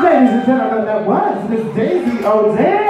Ladies and gentlemen, that was Miss Daisy O'Day.